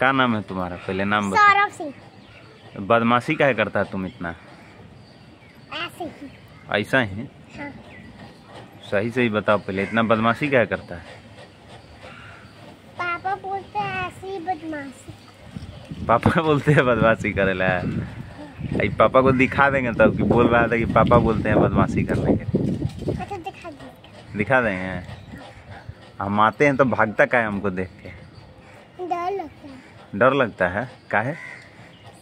क्या नाम है तुम्हारा? पहले नाम बता सौरभ सिंह। बदमाशी क्या करता है तुम इतना? ऐसा ही। हाँ? सही सही बताओ पहले इतना बदमाशी क्या करता है? पापा बोलते हैं ऐसे बदमाशी। पापा बोलते हैं बदमाशी करेला आई पापा को दिखा देंगे तब कि बोल रहा था कि पापा बोलते हैं बदमाशी करने के। अच्छा दिखा दीजिए दिखा देंगे? हम आते हैं तो भागता का है हमको देख के? डर लगता है? काहे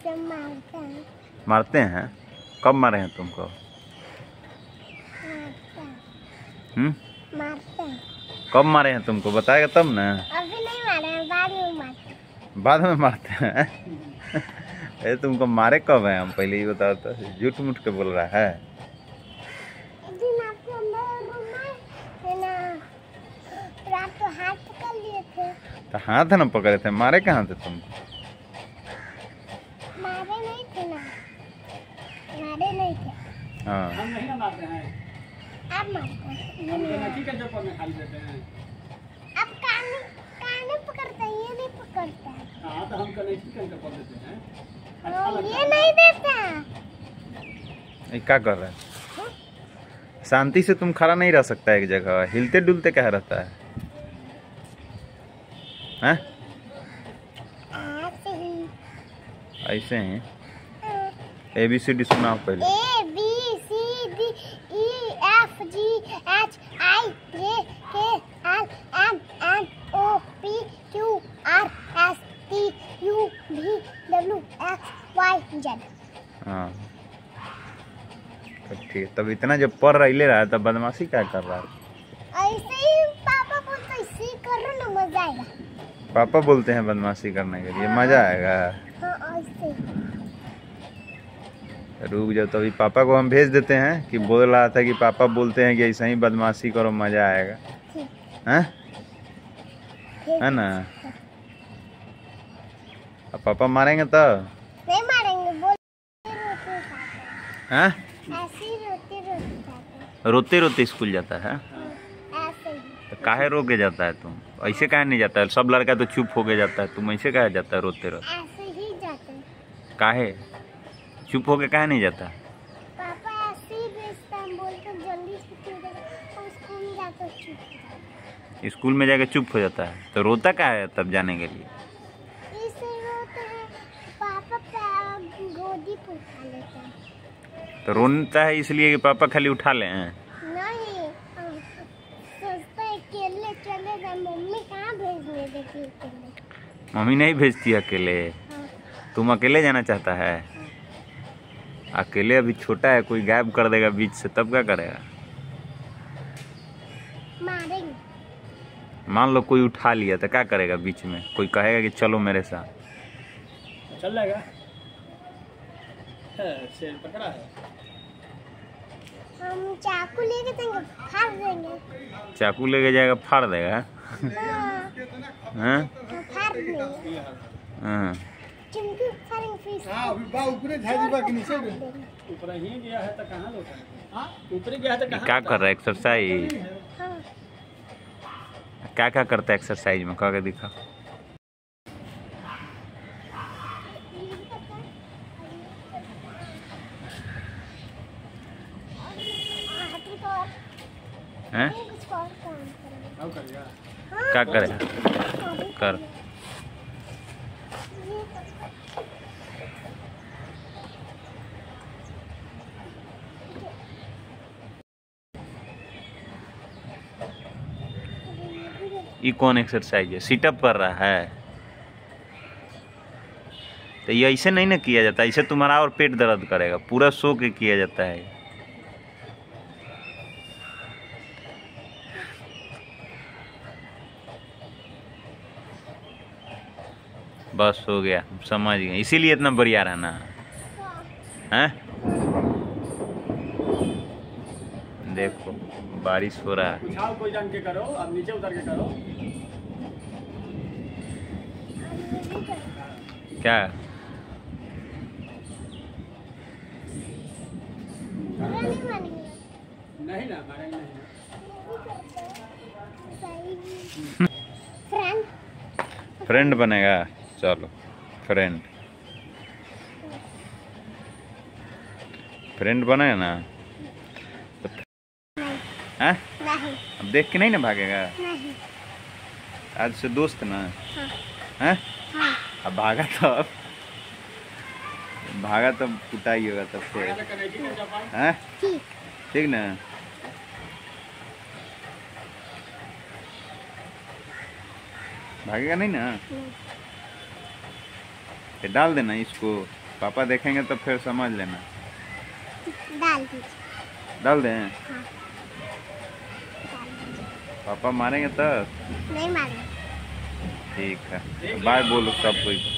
मारते हैं। मारते हैं? कब मारे हैं तुमको? मारते हम्म? कब मारे हैं तुमको? बताएगा तब ना। अभी नहीं मारे हैं बाद में मारते हैं। बाद में मारते हैं? अरे तुमको मारे कब है? हम पहले ही बताओ तो। झूठ मूठ के बोल रहा है। देते हैं। अच्छा और लगता ये है। नहीं देता। ये क्या कर रहा है? शांति से तुम खड़ा नहीं रह सकता एक जगह। हिलते डुलते क्या रहता है। हैं? ऐसे ही? ए बी सी डी सुनाओ पहले। A B C D E F G H I J K L M N O P Q R S T U V W X Y Z हाँ। ठीक तब इतना जब पढ़ रही ले रहा है तब बदमाशी क्या कर रहा है? ऐसे ही पापा बोलते ऐसे ही करो ना मज़ा आएगा। पापा बोलते हैं बदमाशी करने के लिए मज़ा आएगा। हाँ रुक जाओ तो अभी पापा को हम भेज देते हैं कि बोल रहा था कि पापा बोलते हैं कि ऐसा ही बदमाशी करो मज़ा आएगा। हैं? है ना? अब पापा मारेंगे तो? नहीं मारेंगे बोल। रोते रोते हैं रोते रोते स्कूल जाता हैं। काहे रो के जाता है तुम? ऐसे काहे नहीं जाता? है सब लड़का तो चुप हो के जाता है। तुम ऐसे काहे जाता है रोते रोते? ऐसे जाते काहे? चुप हो के काहे नहीं जाता? स्कूल में जाकर चुप हो जाता है। जाके चुप हो जाता है? तो रोता का है तब जाने के लिए? इससे रोते हैं। पापा पैर गोदी पर उठा लेते हैं। तो रोता है इसलिए कि पापा खाली उठा ले हैं नहीं हम सोचते हैं अकेले चले जाए मम्मी कहाँ भेजने देती है अकेले मम्मी नहीं भेजती अकेले? हाँ तुम अकेले जाना चाहता है? अकेले अभी छोटा है कोई गायब कर देगा बीच से तब क्या करेगा? मान लो कोई उठा लिया तो क्या करेगा बीच में? कोई कहेगा कि चलो मेरे साथ। चल जाएगा। शेर पकड़ा है। हम चाकू लेके जाएँगे फाड़ देंगे। चाकू लेके जाएगा फाड़ देगा हाँ? हाँ, हाँ। हाँ ही है। तो कहाँ लौटा ऊपर गया तो क्या कर रहा है एक्सरसाइज हाँ। क्या क्या करता है एक्सरसाइज में? कह के दिखा। हैं कुछ और काम करेंगे है? अब करेगा हाँ, क्या अभी कर। ये कौन एक्सरसाइज है? सीटअप कर रहा है। तो ये ऐसे नहीं ना किया जाता, ऐसे तुम्हारा और पेट दर्द करेगा, पूरा सो के किया जाता है। बस हो गया समझ गए इसीलिए इतना बढ़िया रहना। है? देखो बारिश हो रहा है। कोई के करो अब नीचे उतर के करो। क्या? नहीं ना नहीं फ्रेंड फ्रेंड बनेगा। चलो फ्रेंड फ्रेंड बने ना? तो नहीं। अब देख के नहीं ना भागेगा? नहीं। आज से दोस्त ना? हाँ। हैं? हाँ। अब भागा तब भागा तब कुटाई होगा तब से। हैं? ठीक। ठीक ना? भागेगा नहीं ना? नहीं। ये डाल देना इसको। पापा देखेंगे तो फिर समझ लेना। डाल डाल दें? हाँ। पापा मारेंगे तो? नहीं मारेंगे। ठीक है। बाय बोलो सब कोई।